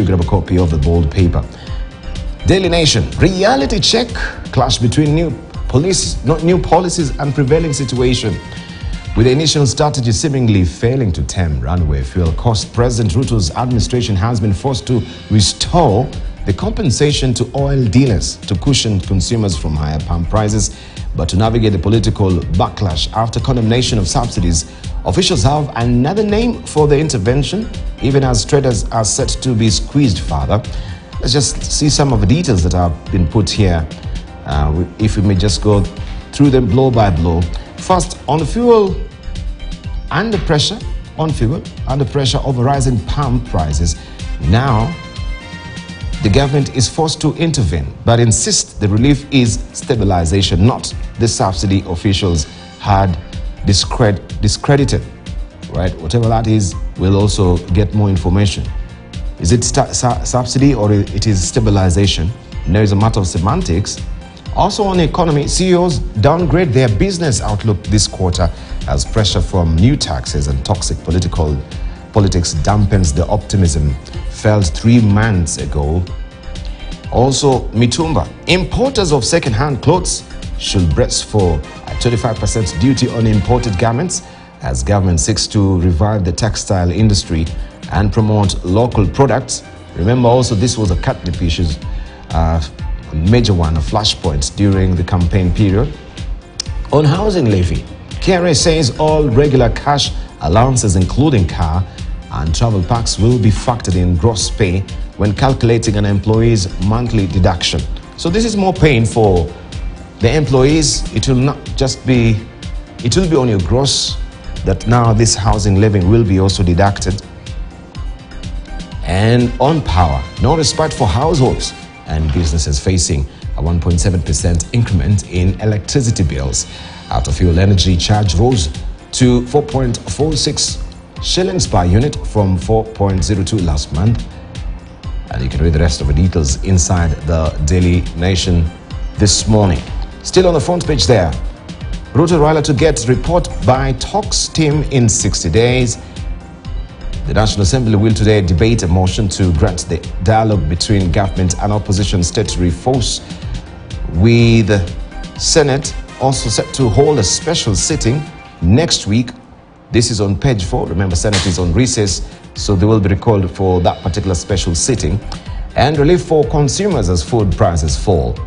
you grab a copy of the bold paper. Daily Nation, reality check, clash between new police, not new policies and prevailing situation. With the initial strategy seemingly failing to tame runaway fuel costs, President Ruto's administration has been forced to restore the compensation to oil dealers to cushion consumers from higher pump prices. But to navigate the political backlash after condemnation of subsidies, officials have another name for the intervention, even as traders are set to be squeezed further. Let's just see some of the details that have been put here. Uh, if we may just go through them blow by blow. First, on fuel, under pressure, on fuel, under pressure of rising pump prices. Now, the government is forced to intervene, but insist the relief is stabilization, not the subsidy officials had discred discredited. Right? Whatever that is, we'll also get more information. Is it subsidy or it is stabilization? There is a matter of semantics. Also on the economy, CEOs downgrade their business outlook this quarter as pressure from new taxes and toxic political politics dampens the optimism felt three months ago. Also, Mitumba, importers of second-hand clothes should brace for a 25% duty on imported garments as government seeks to revive the textile industry and promote local products. Remember also this was a catnip issue, uh, a major one, a flashpoint during the campaign period. On housing levy, KRA says all regular cash allowances including car and travel packs will be factored in gross pay when calculating an employee's monthly deduction. So this is more pain for the employees. It will not just be, it will be on your gross that now this housing levy will be also deducted and on power. No respite for households and businesses facing a 1.7% increment in electricity bills. Out of fuel energy charge rose to 4.46 shillings per unit from 4.02 last month. And you can read the rest of the details inside the Daily Nation this morning. Still on the front page there, Ruto Raila to get report by talks team in 60 days. The National Assembly will today debate a motion to grant the dialogue between government and opposition statutory force with Senate also set to hold a special sitting next week. This is on page four. Remember, Senate is on recess, so they will be recalled for that particular special sitting. And relief for consumers as food prices fall.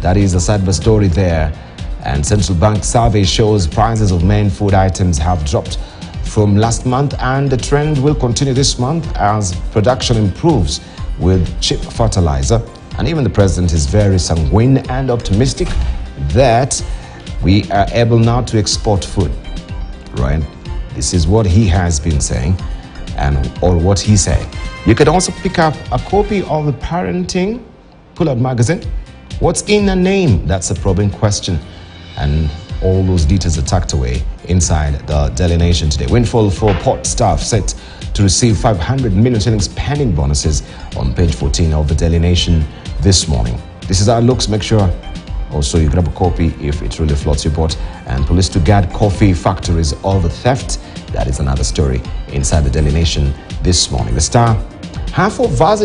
That is a by story there. And central bank survey shows prices of main food items have dropped from last month and the trend will continue this month as production improves with cheap fertilizer. And even the president is very sanguine and optimistic that we are able now to export food, right? This is what he has been saying and or what he said. You can also pick up a copy of the Parenting Pull-Out magazine. What's in a name? That's a probing question. And all those details are tucked away inside the Daily Nation today. Windfall for port staff set to receive 500 million shillings pending bonuses on page 14 of the Daily Nation this morning. This is our looks. Make sure also you grab a copy if it really floats your boat. And police to guard coffee factories over theft. That is another story inside the Daily Nation this morning. The Star, half of Vaza